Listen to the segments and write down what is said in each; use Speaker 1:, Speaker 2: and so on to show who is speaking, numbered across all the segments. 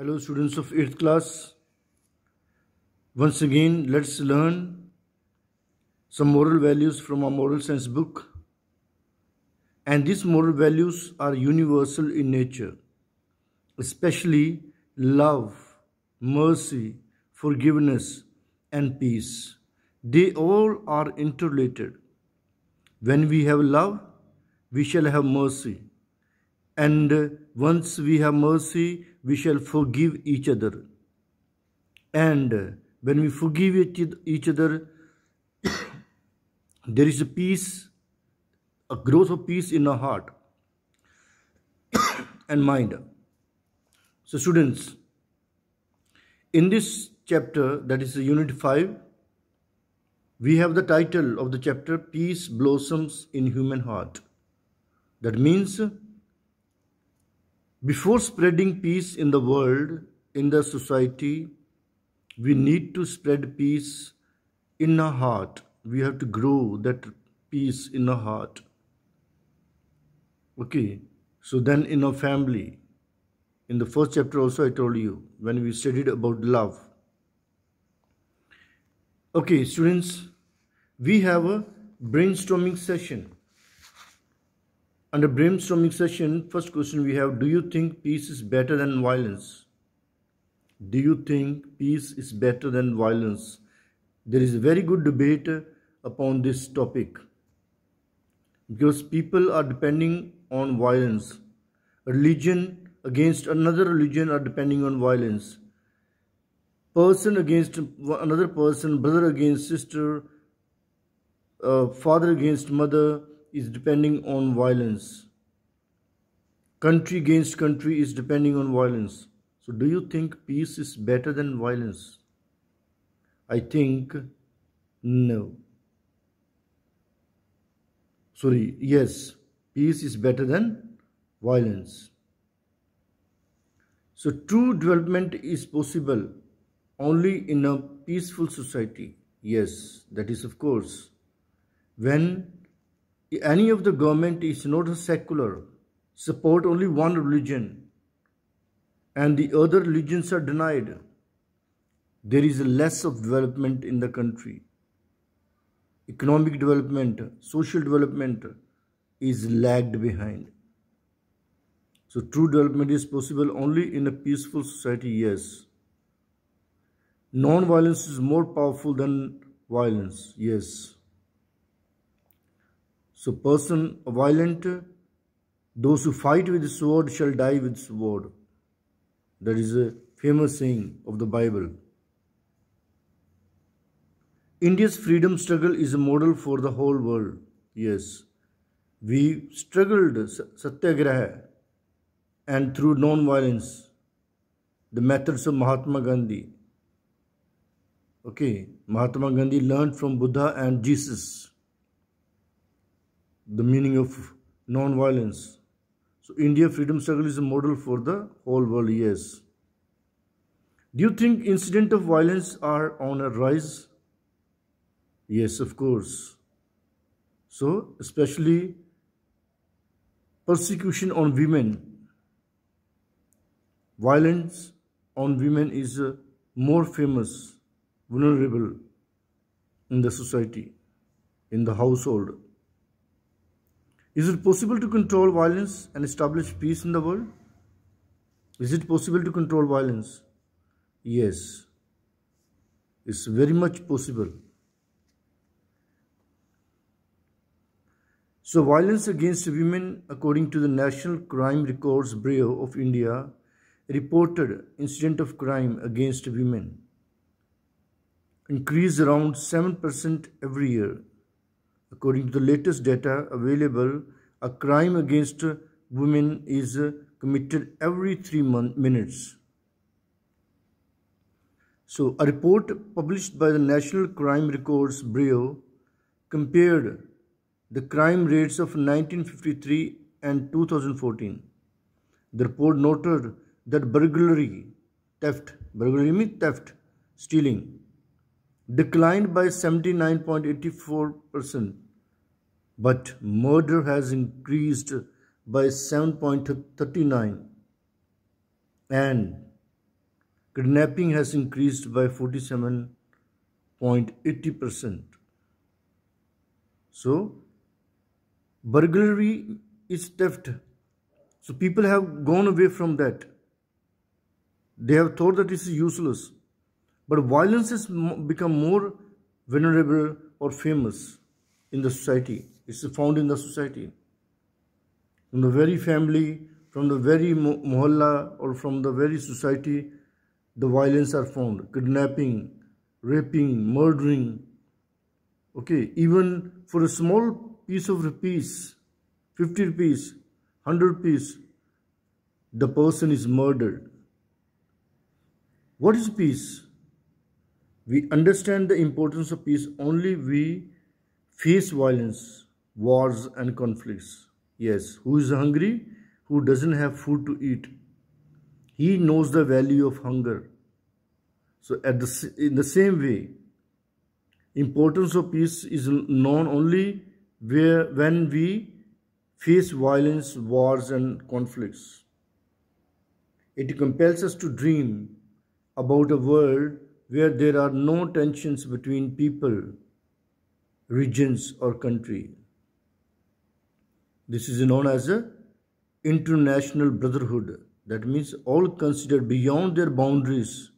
Speaker 1: Hello students of 8th class. Once again, let's learn some moral values from our moral science book. And these moral values are universal in nature, especially love, mercy, forgiveness, and peace. They all are interrelated. When we have love, we shall have mercy. And once we have mercy, we shall forgive each other. And when we forgive each other, there is a peace, a growth of peace in our heart and mind. So, students, in this chapter, that is Unit 5, we have the title of the chapter Peace Blossoms in Human Heart. That means before spreading peace in the world, in the society, we need to spread peace in our heart. We have to grow that peace in our heart. Okay, so then in our family, in the first chapter also I told you when we studied about love. Okay, students, we have a brainstorming session under brainstorming session, first question we have, do you think peace is better than violence? Do you think peace is better than violence? There is a very good debate upon this topic because people are depending on violence. Religion against another religion are depending on violence. Person against another person, brother against sister, uh, father against mother, is depending on violence. Country against country is depending on violence. So do you think peace is better than violence? I think no. Sorry, yes, peace is better than violence. So true development is possible only in a peaceful society. Yes, that is of course. When any of the government is not a secular, support only one religion and the other religions are denied, there is less of development in the country. Economic development, social development is lagged behind. So true development is possible only in a peaceful society, yes. Non-violence is more powerful than violence, yes. So person violent, those who fight with sword shall die with sword. That is a famous saying of the Bible. India's freedom struggle is a model for the whole world. Yes. We struggled satyagraha and through non-violence, the methods of Mahatma Gandhi. Okay, Mahatma Gandhi learned from Buddha and Jesus the meaning of non-violence. So India freedom struggle is a model for the whole world, yes. Do you think incident of violence are on a rise? Yes, of course. So, especially persecution on women. Violence on women is uh, more famous, vulnerable in the society, in the household. Is it possible to control violence and establish peace in the world? Is it possible to control violence? Yes. It's very much possible. So violence against women, according to the National Crime Records Bureau of India, reported incident of crime against women increase around 7% every year According to the latest data available, a crime against women is committed every three minutes. So, a report published by the National Crime Records Bureau compared the crime rates of 1953 and 2014. The report noted that burglary, theft, burglary means theft, stealing, declined by 79.84%, but murder has increased by 7.39 and kidnapping has increased by 47.80%. So, burglary is theft. So, people have gone away from that. They have thought that it is useless. But violence has become more venerable or famous in the society. It's found in the society. From the very family, from the very mohalla or from the very society, the violence are found. Kidnapping, raping, murdering. Okay, even for a small piece of rupees, 50 rupees, 100 rupees, the person is murdered. What is peace? We understand the importance of peace only we face violence, wars and conflicts. Yes, who is hungry? Who doesn't have food to eat? He knows the value of hunger. So at the, in the same way, importance of peace is known only where when we face violence, wars and conflicts. It compels us to dream about a world where there are no tensions between people, regions or country. This is known as a international brotherhood. That means all considered beyond their boundaries,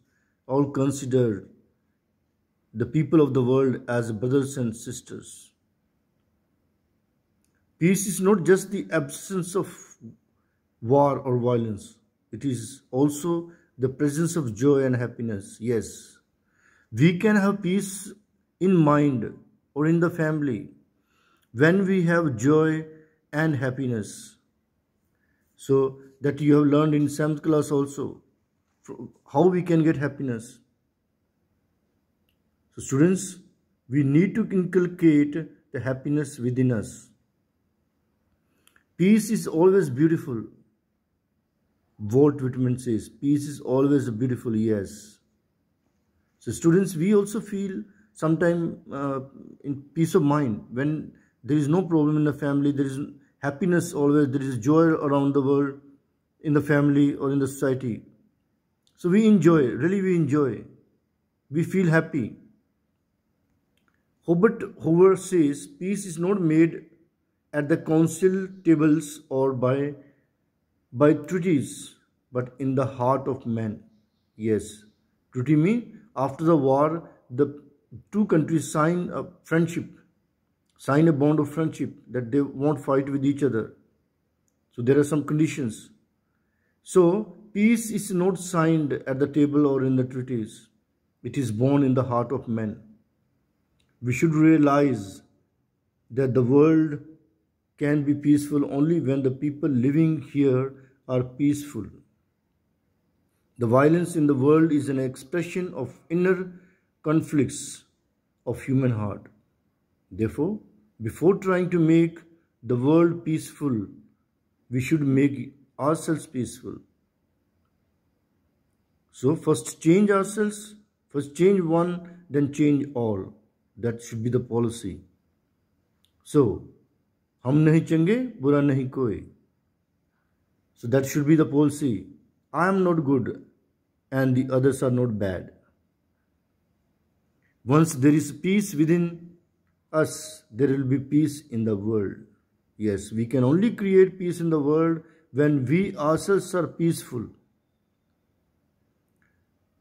Speaker 1: all considered the people of the world as brothers and sisters. Peace is not just the absence of war or violence. It is also the presence of joy and happiness. Yes, we can have peace in mind or in the family when we have joy and happiness. So that you have learned in seventh class also how we can get happiness. So students, we need to inculcate the happiness within us. Peace is always beautiful. Walt Whitman says, peace is always beautiful, yes. So students, we also feel sometime uh, in peace of mind when there is no problem in the family, there is happiness always, there is joy around the world, in the family or in the society. So we enjoy, really we enjoy. We feel happy. Herbert Hoover says peace is not made at the council tables or by, by treaties, but in the heart of man. Yes, treaty means after the war, the two countries sign a friendship, sign a bond of friendship that they won't fight with each other. So there are some conditions. So peace is not signed at the table or in the treaties. It is born in the heart of men. We should realize that the world can be peaceful only when the people living here are peaceful. The violence in the world is an expression of inner conflicts of human heart. Therefore, before trying to make the world peaceful, we should make ourselves peaceful. So first change ourselves, first change one, then change all. That should be the policy. So, हम नहीं चंगे बुरा नहीं कोई. So that should be the policy. I am not good and the others are not bad. Once there is peace within us, there will be peace in the world. Yes, we can only create peace in the world when we ourselves are peaceful.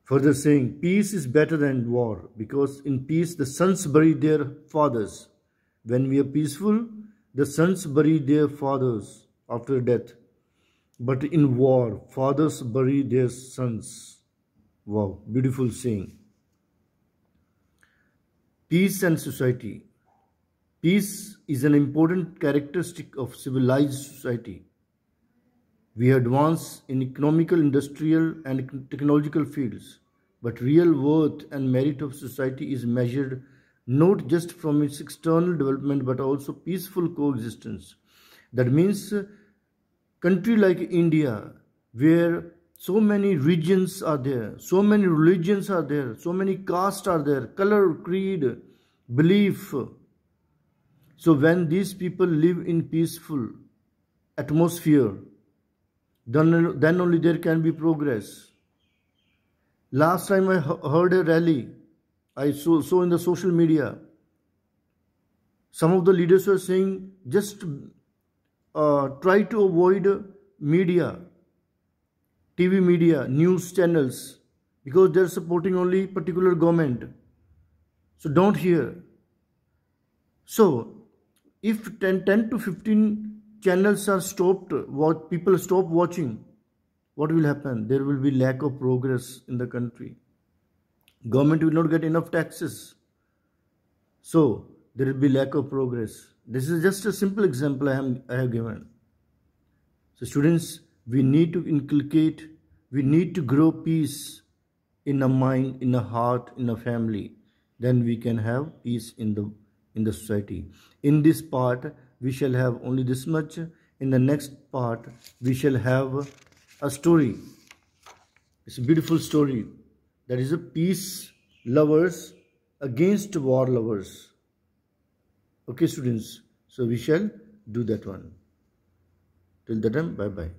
Speaker 1: Further saying, peace is better than war because in peace the sons bury their fathers. When we are peaceful, the sons bury their fathers after death. But in war, fathers bury their sons. Wow, beautiful saying. Peace and society. Peace is an important characteristic of civilized society. We advance in economical, industrial, and technological fields, but real worth and merit of society is measured not just from its external development but also peaceful coexistence. That means country like India, where so many regions are there, so many religions are there, so many castes are there, color, creed, belief. So when these people live in peaceful atmosphere, then, then only there can be progress. Last time I heard a rally, I saw, saw in the social media, some of the leaders were saying just uh, try to avoid media, TV media, news channels, because they're supporting only particular government. So don't hear. So if 10, 10 to 15 channels are stopped, what people stop watching, what will happen? There will be lack of progress in the country. Government will not get enough taxes. So there will be lack of progress. This is just a simple example I, am, I have given. So students, we need to inculcate, we need to grow peace in a mind, in a heart, in a family. Then we can have peace in the in the society. In this part, we shall have only this much. In the next part, we shall have a story. It's a beautiful story. That is a peace lovers against war lovers. Okay, students. So we shall do that one. Till the time, bye bye.